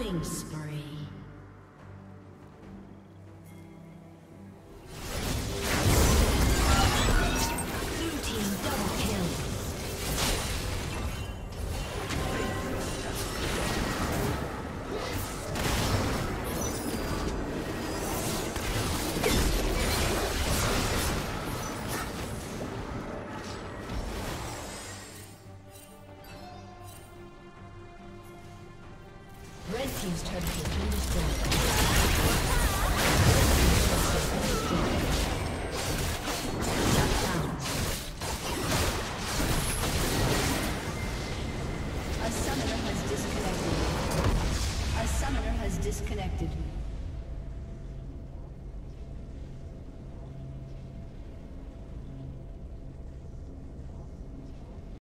Killing spree.